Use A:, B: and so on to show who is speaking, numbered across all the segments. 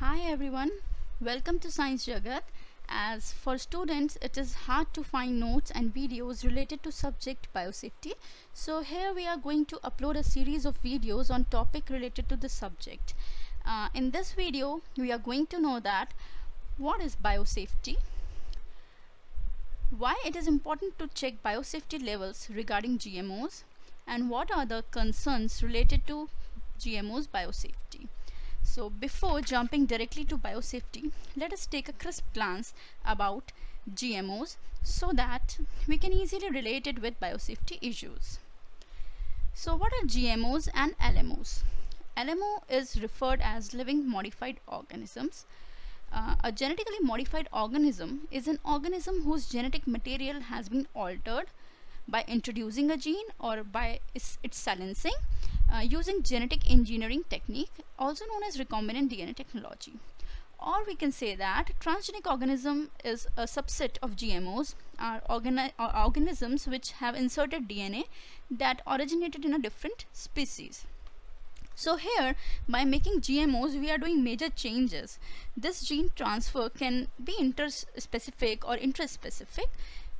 A: Hi everyone, welcome to Science Jagat. As for students, it is hard to find notes and videos related to subject biosafety. So here we are going to upload a series of videos on topic related to the subject. Uh, in this video, we are going to know that what is biosafety, why it is important to check biosafety levels regarding GMOs, and what are the concerns related to GMOs biosafety. So before jumping directly to biosafety, let us take a crisp glance about GMOs so that we can easily relate it with biosafety issues. So what are GMOs and LMOs? LMO is referred as living modified organisms. Uh, a genetically modified organism is an organism whose genetic material has been altered by introducing a gene or by its, its silencing uh, using genetic engineering technique also known as recombinant DNA technology. Or we can say that transgenic organism is a subset of GMOs are organi organisms which have inserted DNA that originated in a different species. So here by making GMOs we are doing major changes. This gene transfer can be interspecific or intraspecific.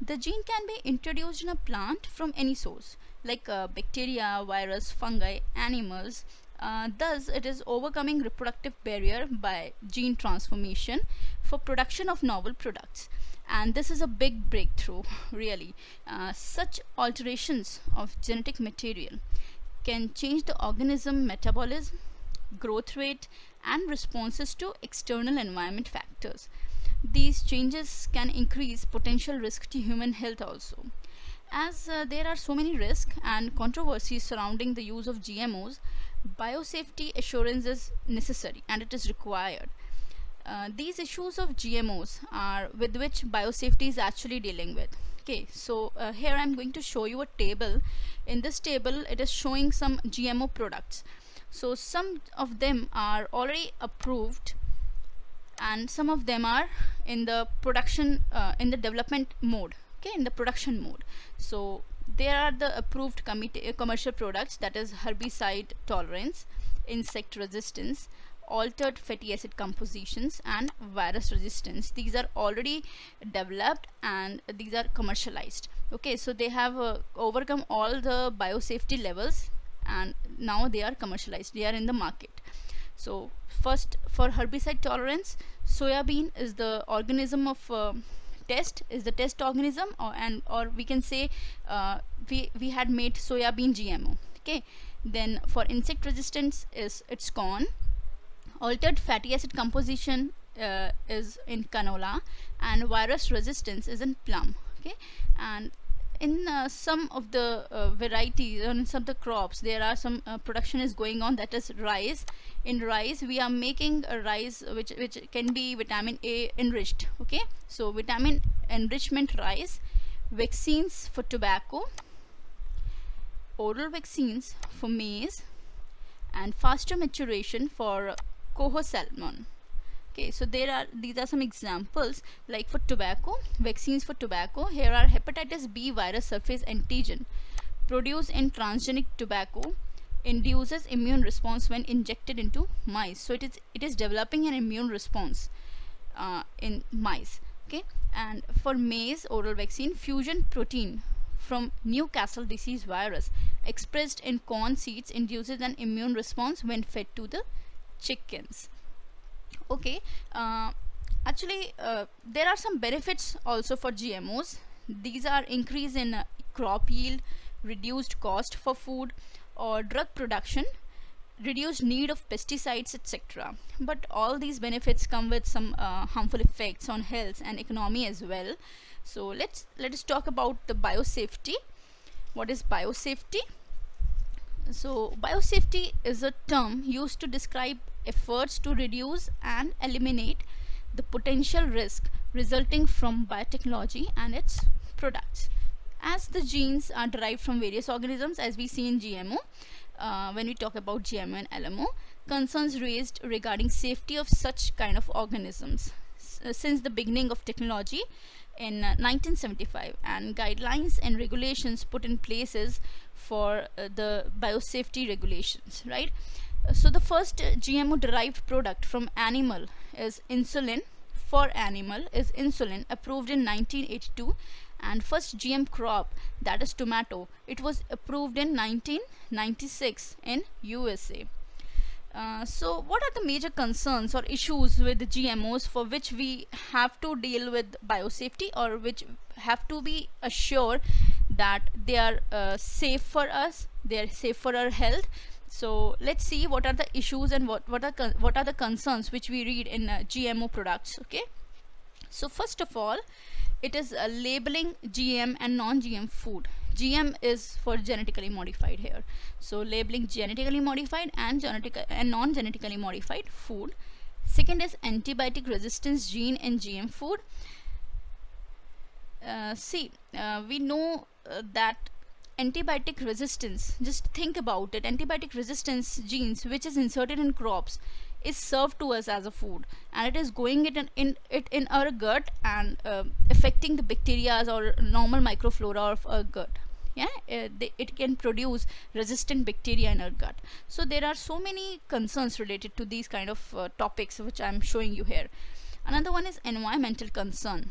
A: The gene can be introduced in a plant from any source like uh, bacteria, virus, fungi, animals. Uh, thus, it is overcoming reproductive barrier by gene transformation for production of novel products. And this is a big breakthrough, really. Uh, such alterations of genetic material can change the organism metabolism, growth rate, and responses to external environment factors. These changes can increase potential risk to human health also. As uh, there are so many risks and controversies surrounding the use of GMOs, biosafety assurance is necessary and it is required. Uh, these issues of GMOs are with which biosafety is actually dealing with. Okay, so uh, here I'm going to show you a table. In this table, it is showing some GMO products. So some of them are already approved and some of them are in the production, uh, in the development mode okay in the production mode. So there are the approved uh, commercial products that is herbicide tolerance insect resistance altered fatty acid compositions and virus resistance. These are already developed and these are commercialized okay. So they have uh, overcome all the biosafety levels and now they are commercialized. They are in the market so first for herbicide tolerance soybean is the organism of uh, test is the test organism or and or we can say uh, we we had made soybean GMO okay? Then for insect resistance is it's corn. Altered fatty acid composition uh, is in canola and virus resistance is in plum. Okay? And in uh, some of the uh, varieties in some of the crops there are some uh, production is going on that is rice. In rice we are making a rice which which can be vitamin a enriched okay? So vitamin enrichment rice vaccines for tobacco oral vaccines for maize and faster maturation for coho salmon okay so there are these are some examples like for tobacco vaccines for tobacco. Here are hepatitis b virus surface antigen. Produced in transgenic tobacco. Induces immune response when injected into mice. So it is it is developing an immune response uh, in mice. Okay and for maize oral vaccine fusion protein from Newcastle disease virus expressed in corn seeds induces an immune response when fed to the chickens okay uh, actually uh, there are some benefits also for GMOs these are increase in uh, crop yield reduced cost for food or drug production reduced need of pesticides etc but all these benefits come with some uh, harmful effects on health and economy as well. So let's let us talk about the biosafety. What is biosafety? So biosafety is a term used to describe efforts to reduce and eliminate the potential risk resulting from biotechnology and its products. As the genes are derived from various organisms as we see in GMO, uh, when we talk about GMO and LMO, concerns raised regarding safety of such kind of organisms uh, since the beginning of technology in uh, 1975 and guidelines and regulations put in places for uh, the biosafety regulations right so the first GMO derived product from animal is insulin for animal is insulin approved in 1982 and first GM crop that is tomato it was approved in 1996 in USA. Uh, so what are the major concerns or issues with GMOs for which we have to deal with biosafety or which have to be assured that they are uh, safe for us, they are safe for our health. So let's see what are the issues and what, what, are, what are the concerns which we read in uh, GMO products, okay? So first of all, it is uh, labeling GM and non-GM food. GM is for genetically modified here. So labeling genetically modified and genetic and non-genetically modified food. Second is antibiotic resistance gene in GM food. Uh, see, uh, we know uh, that antibiotic resistance, just think about it, antibiotic resistance genes which is inserted in crops is served to us as a food. And it is going it in, in it in our gut and uh, affecting the bacteria or normal microflora of our gut. Yeah uh, they, it can produce resistant bacteria in our gut. So there are so many concerns related to these kind of uh, topics which i'm showing you here. Another one is environmental concern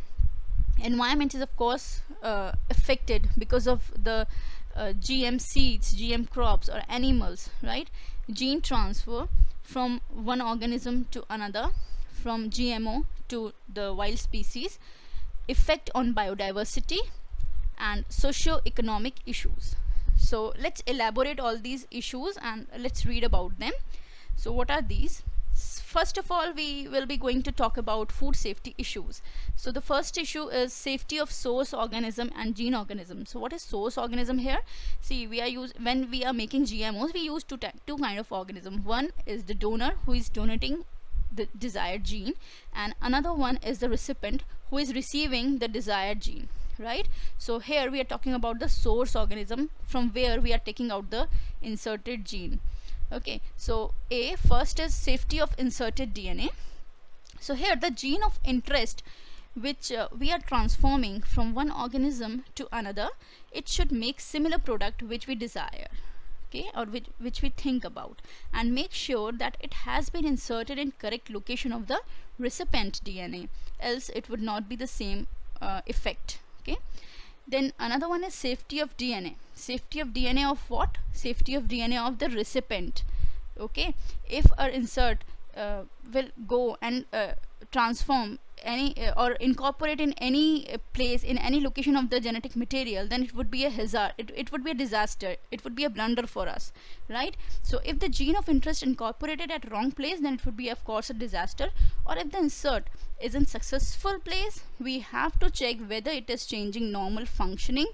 A: environment is of course uh, affected because of the uh, gm seeds gm crops or animals right? Gene transfer from one organism to another from GMO to the wild species effect on biodiversity and socio-economic issues. So let's elaborate all these issues and let's read about them. So what are these first of all we will be going to talk about food safety issues. So the first issue is safety of source organism and gene organism. So what is source organism here? See we are use when we are making gmos we use two two kind of organism. One is the donor who is donating the desired gene and another one is the recipient who is receiving the desired gene right? So here we are talking about the source organism from where we are taking out the inserted gene okay so a first is safety of inserted DNA so here the gene of interest which uh, we are transforming from one organism to another it should make similar product which we desire okay or which, which we think about and make sure that it has been inserted in correct location of the recipient DNA else it would not be the same uh, effect okay then another one is safety of DNA safety of DNA of what? Safety of DNA of the recipient. Okay? If our insert uh, will go and uh, transform any uh, or incorporate in any uh, place in any location of the genetic material then it would be a hazard it, it would be a disaster it would be a blunder for us right? So if the gene of interest incorporated at wrong place then it would be of course a disaster or if the insert is in successful place we have to check whether it is changing normal functioning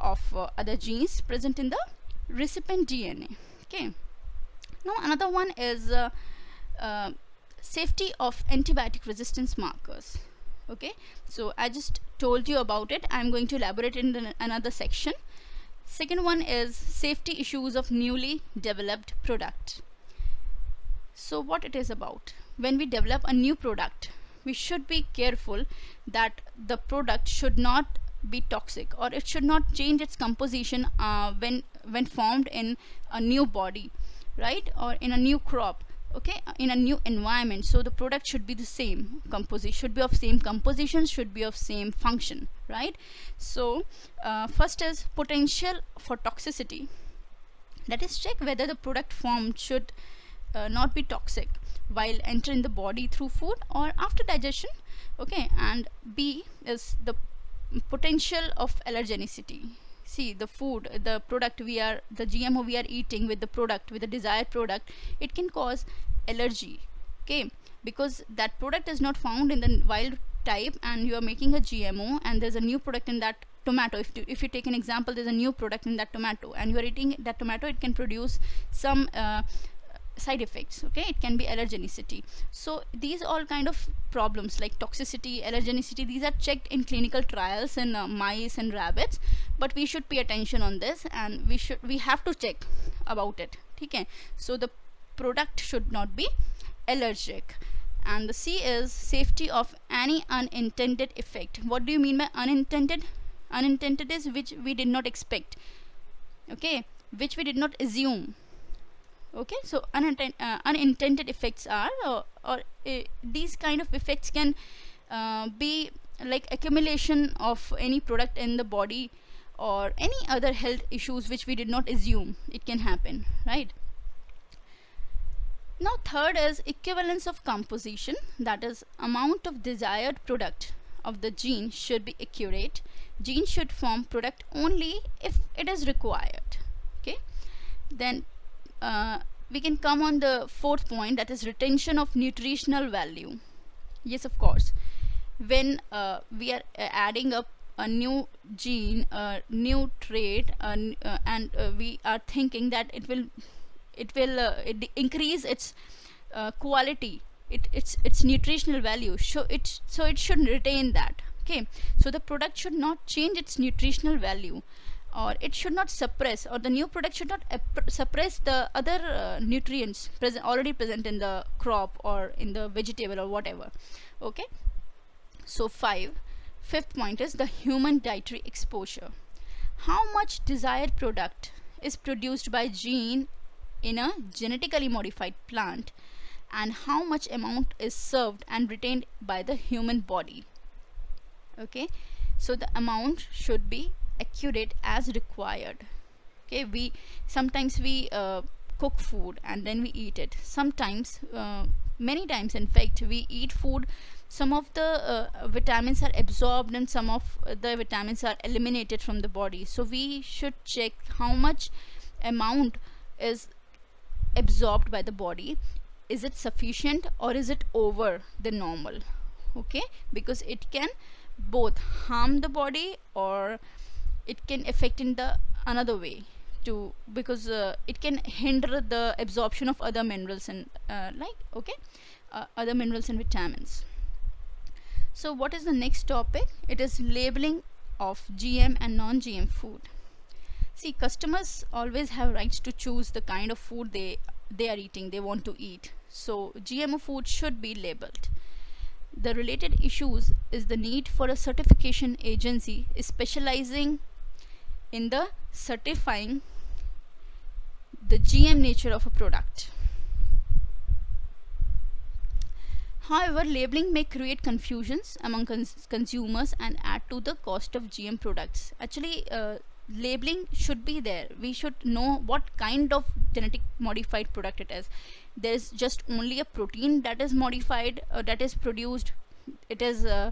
A: of uh, other genes present in the recipient DNA okay? Now another one is uh, uh, safety of antibiotic resistance markers. Okay? So I just told you about it. I'm going to elaborate in another section. Second one is safety issues of newly developed product. So what it is about? When we develop a new product we should be careful that the product should not be toxic or it should not change its composition uh, when when formed in a new body right or in a new crop okay in a new environment so the product should be the same composition should be of same composition should be of same function right? So uh, first is potential for toxicity. That is check whether the product formed should uh, not be toxic while entering the body through food or after digestion. Okay and b is the potential of allergenicity see the food the product we are the gmo we are eating with the product with the desired product it can cause allergy okay? Because that product is not found in the wild type and you are making a gmo and there's a new product in that tomato. If, to, if you take an example there's a new product in that tomato and you are eating that tomato it can produce some uh, side effects okay? It can be allergenicity. So these all kind of problems like toxicity allergenicity these are checked in clinical trials in uh, mice and rabbits but we should pay attention on this and we should we have to check about it okay? So the product should not be allergic. And the C is safety of any unintended effect. What do you mean by unintended? Unintended is which we did not expect okay? Which we did not assume okay so unintended, uh, unintended effects are or, or uh, these kind of effects can uh, be like accumulation of any product in the body or any other health issues which we did not assume it can happen right? Now third is equivalence of composition that is amount of desired product of the gene should be accurate. Gene should form product only if it is required okay? Then uh, we can come on the fourth point that is retention of nutritional value. Yes of course. When uh, we are uh, adding up a new gene a new trait uh, and we are thinking that it will it will it increase its quality. It, its its nutritional value. So it so it should retain that. Okay. So the product should not change its nutritional value or it should not suppress or the new product should not suppress the other uh, nutrients present already present in the crop or in the vegetable or whatever. Okay? So five. Fifth point is the human dietary exposure. How much desired product is produced by gene in a genetically modified plant and how much amount is served and retained by the human body? Okay? So the amount should be accurate as required. Okay we sometimes we uh, cook food and then we eat it. Sometimes uh, many times in fact we eat food some of the uh, vitamins are absorbed and some of the vitamins are eliminated from the body. So we should check how much amount is absorbed by the body. Is it sufficient or is it over the normal? Okay because it can both harm the body or it can affect in the another way to because uh, it can hinder the absorption of other minerals and uh, like okay uh, other minerals and vitamins. So what is the next topic? It is labeling of GM and non-GM food. See customers always have rights to choose the kind of food they they are eating they want to eat. So GMO food should be labeled. The related issues is the need for a certification agency specializing in the certifying the GM nature of a product. However, labeling may create confusions among cons consumers and add to the cost of GM products. Actually, uh, labeling should be there. We should know what kind of genetic modified product it is. There is just only a protein that is modified, uh, that is produced. It is uh,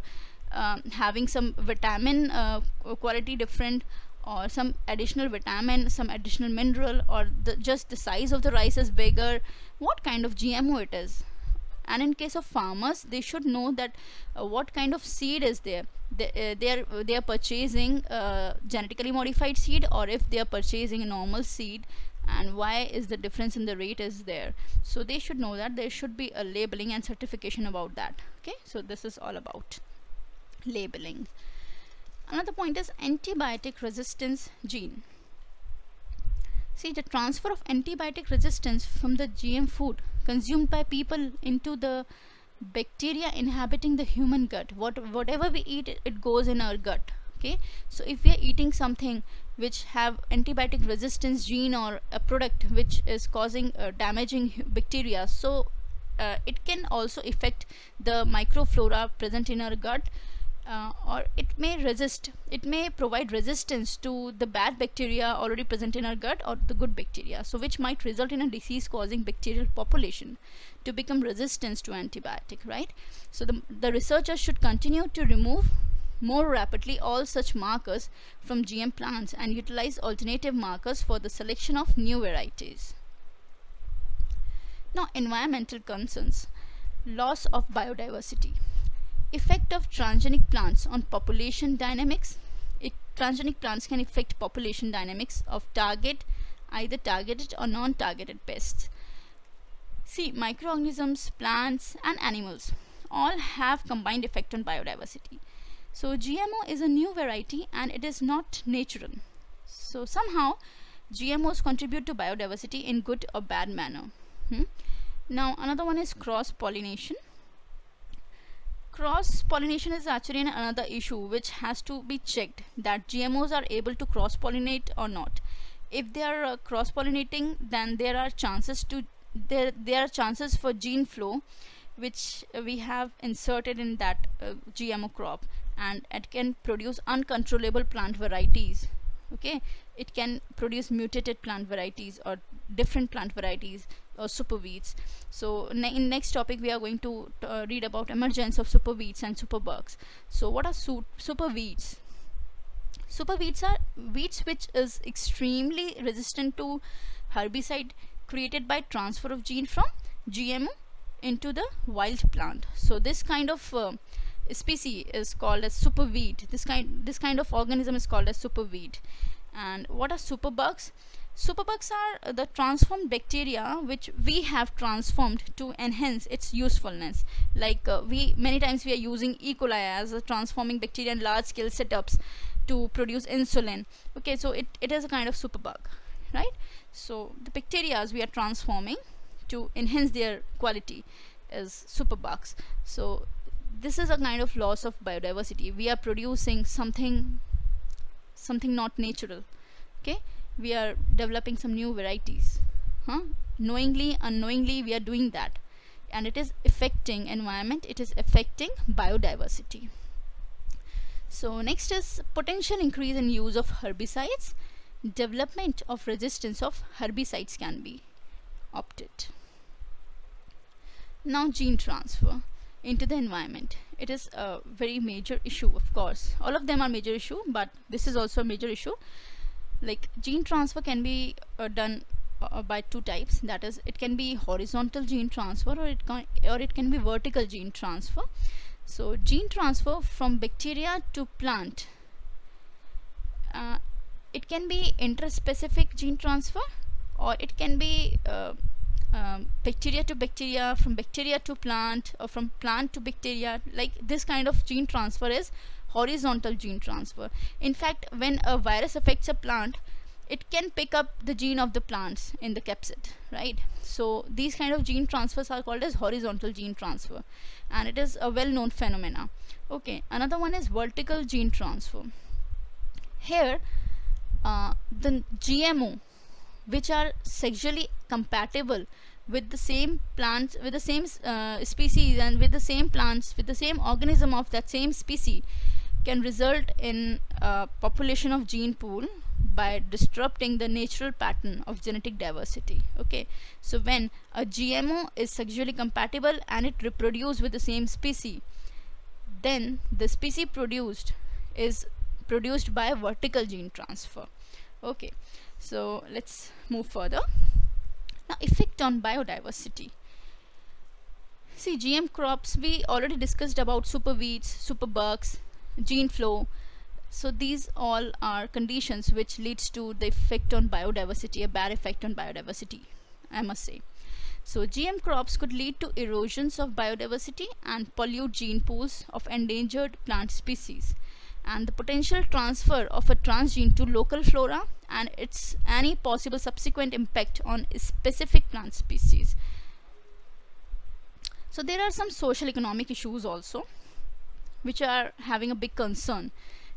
A: um, having some vitamin uh, quality different or some additional vitamin some additional mineral or the, just the size of the rice is bigger what kind of GMO it is? And in case of farmers they should know that uh, what kind of seed is there. They, uh, they are they are purchasing uh, genetically modified seed or if they are purchasing a normal seed and why is the difference in the rate is there? So they should know that there should be a labeling and certification about that. Okay? So this is all about labeling Another point is antibiotic resistance gene. See the transfer of antibiotic resistance from the GM food consumed by people into the bacteria inhabiting the human gut. What, whatever we eat, it, goes in our gut. Okay, so if we are eating something which have antibiotic resistance gene or a product which is causing uh, damaging bacteria, so uh, it can also affect the microflora present in our gut uh, or it may resist it may provide resistance to the bad bacteria already present in our gut or the good bacteria. So which might result in a disease causing bacterial population to become resistant to antibiotic right? So the, the researchers should continue to remove more rapidly all such markers from GM plants and utilize alternative markers for the selection of new varieties. Now environmental concerns, loss of biodiversity effect of transgenic plants on population dynamics. It, transgenic plants can affect population dynamics of target either targeted or non-targeted pests. See microorganisms plants and animals all have combined effect on biodiversity. So GMO is a new variety and it is not natural. So somehow GMOs contribute to biodiversity in good or bad manner. Hmm? now another one is cross pollination cross pollination is actually another issue which has to be checked that GMOs are able to cross pollinate or not. If they are uh, cross pollinating then there are chances to there there are chances for gene flow which we have inserted in that uh, GMO crop and it can produce uncontrollable plant varieties okay? It can produce mutated plant varieties or different plant varieties or super weeds so ne in next topic we are going to uh, read about emergence of super weeds and super bugs so what are su super weeds super weeds are weeds which is extremely resistant to herbicide created by transfer of gene from GMO into the wild plant. So this kind of uh, species is called as superweed. This kind this kind of organism is called as superweed. And what are superbugs superbugs are the transformed bacteria which we have transformed to enhance its usefulness. Like uh, we many times we are using e. coli as a transforming bacteria in large scale setups to produce insulin. Okay so it, it is a kind of superbug right? So the bacteria we are transforming to enhance their quality is superbugs. So this is a kind of loss of biodiversity. We are producing something something not natural. Okay we are developing some new varieties. Huh? Knowingly unknowingly we are doing that. And it is affecting environment it is affecting biodiversity. So next is potential increase in use of herbicides. Development of resistance of herbicides can be opted. Now gene transfer into the environment. It is a very major issue of course. All of them are major issue but this is also a major issue like gene transfer can be uh, done uh, by two types. That is it can be horizontal gene transfer or it can or it can be vertical gene transfer. So gene transfer from bacteria to plant uh, it can be interspecific gene transfer or it can be uh, um, bacteria to bacteria from bacteria to plant or from plant to bacteria. Like this kind of gene transfer is horizontal gene transfer. In fact when a virus affects a plant it can pick up the gene of the plants in the capsid right? So these kind of gene transfers are called as horizontal gene transfer and it is a well-known phenomena. Okay another one is vertical gene transfer. Here uh, the GMO which are sexually compatible with the same plants with the same uh, species and with the same plants with the same organism of that same species can result in population of gene pool by disrupting the natural pattern of genetic diversity okay? So when a GMO is sexually compatible and it reproduces with the same species then the species produced is produced by vertical gene transfer okay? So let's move further. Now effect on biodiversity. See gm crops we already discussed about super weeds super bugs gene flow. So these all are conditions which leads to the effect on biodiversity a bad effect on biodiversity i must say. So gm crops could lead to erosions of biodiversity and pollute gene pools of endangered plant species. And the potential transfer of a transgene to local flora and its any possible subsequent impact on specific plant species. So there are some social economic issues also which are having a big concern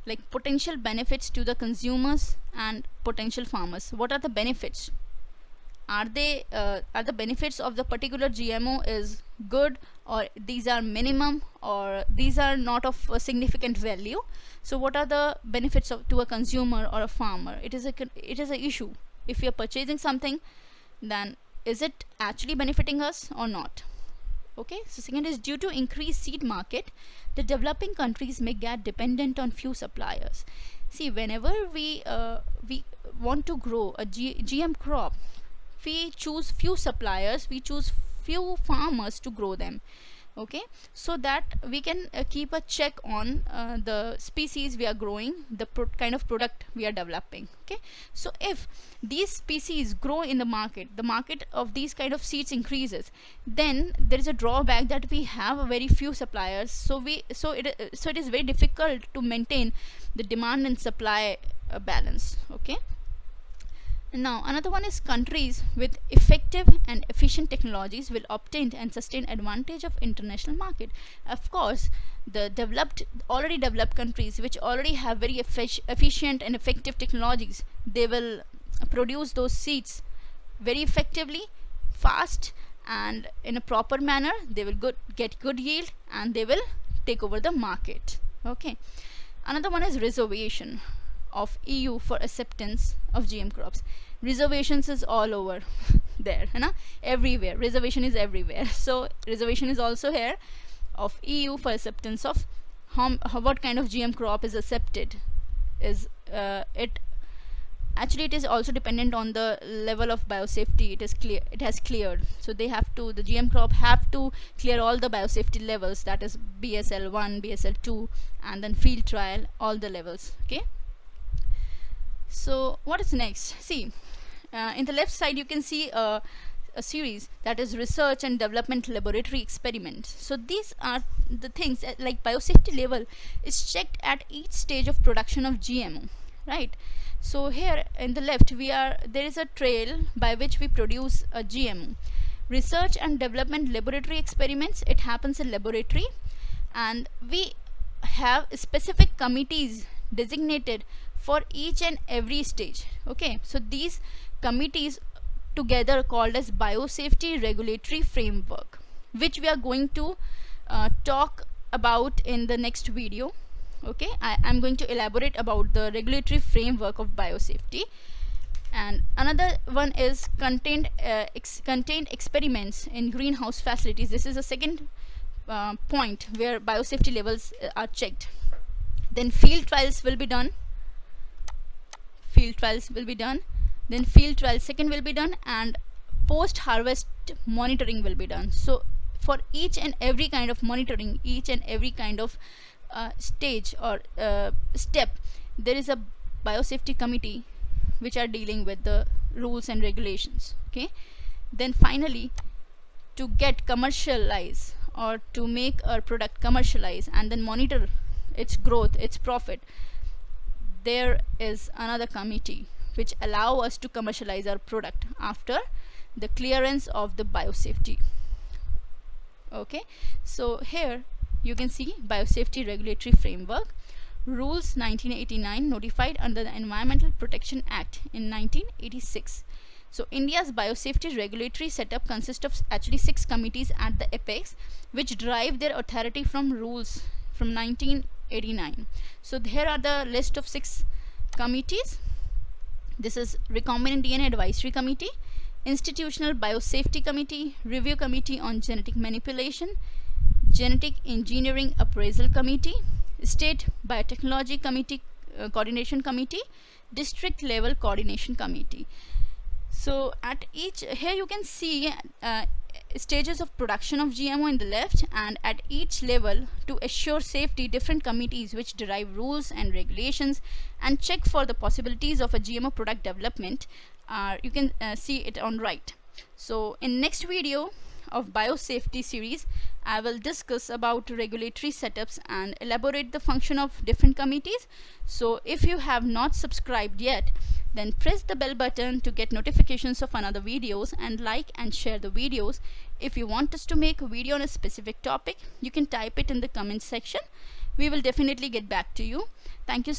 A: like potential benefits to the consumers and potential farmers. What are the benefits? Are they uh, are the benefits of the particular GMO is good or these are minimum or these are not of a significant value so what are the benefits of to a consumer or a farmer it is a it is a issue if you are purchasing something then is it actually benefiting us or not okay so second is due to increased seed market the developing countries may get dependent on few suppliers. See whenever we uh, we want to grow a G gm crop we choose few suppliers we choose few farmers to grow them okay? So that we can uh, keep a check on uh, the species we are growing the kind of product we are developing. Okay? So if these species grow in the market the market of these kind of seeds increases then there is a drawback that we have a very few suppliers. So we so it uh, so it is very difficult to maintain the demand and supply uh, balance. Okay now another one is countries with effective and efficient technologies will obtain and sustain advantage of international market. Of course, the developed already developed countries which already have very efficient and effective technologies they will produce those seeds very effectively fast and in a proper manner. They will good, get good yield and they will take over the market. Okay. Another one is reservation of EU for acceptance of GM crops. Reservations is all over there know everywhere. Reservation is everywhere. So reservation is also here of EU for acceptance of how, how what kind of GM crop is accepted is uh, it actually it is also dependent on the level of biosafety. It is clear it has cleared. So they have to the gm crop have to clear all the biosafety levels. That is bsl1 bsl2 and then field trial all the levels. Okay so what is next? See uh, in the left side you can see a, a series that is research and development laboratory experiment. So these are the things uh, like biosafety level is checked at each stage of production of gmo right? So here in the left we are there is a trail by which we produce a GMO research and development laboratory experiments it happens in laboratory. And we have specific committees designated for each and every stage. Okay so these committees together called as biosafety regulatory framework which we are going to uh, talk about in the next video. Okay I am going to elaborate about the regulatory framework of biosafety. And another one is contained uh, ex contained experiments in greenhouse facilities. This is a second uh, point where biosafety levels uh, are checked. Then field trials will be done field trials will be done then field trial second will be done and post harvest monitoring will be done. So for each and every kind of monitoring each and every kind of uh, stage or uh, step there is a biosafety committee which are dealing with the rules and regulations okay? Then finally to get commercialize or to make a product commercialize and then monitor its growth its profit there is another committee which allow us to commercialize our product after the clearance of the biosafety. Okay? So here you can see biosafety regulatory framework rules 1989 notified under the environmental protection act in 1986 so india's biosafety regulatory setup consists of actually six committees at the apex which derive their authority from rules from 1989 so here are the list of six committees this is recombinant dna advisory committee institutional biosafety committee review committee on genetic manipulation Genetic Engineering Appraisal Committee, State Biotechnology Committee uh, Coordination Committee, District Level Coordination Committee. So at each, here you can see uh, stages of production of GMO in the left and at each level to assure safety different committees which derive rules and regulations and check for the possibilities of a GMO product development uh, you can uh, see it on right. So in next video of biosafety series I will discuss about regulatory setups and elaborate the function of different committees. So if you have not subscribed yet, then press the bell button to get notifications of another videos and like and share the videos. If you want us to make a video on a specific topic, you can type it in the comment section. We will definitely get back to you. Thank you.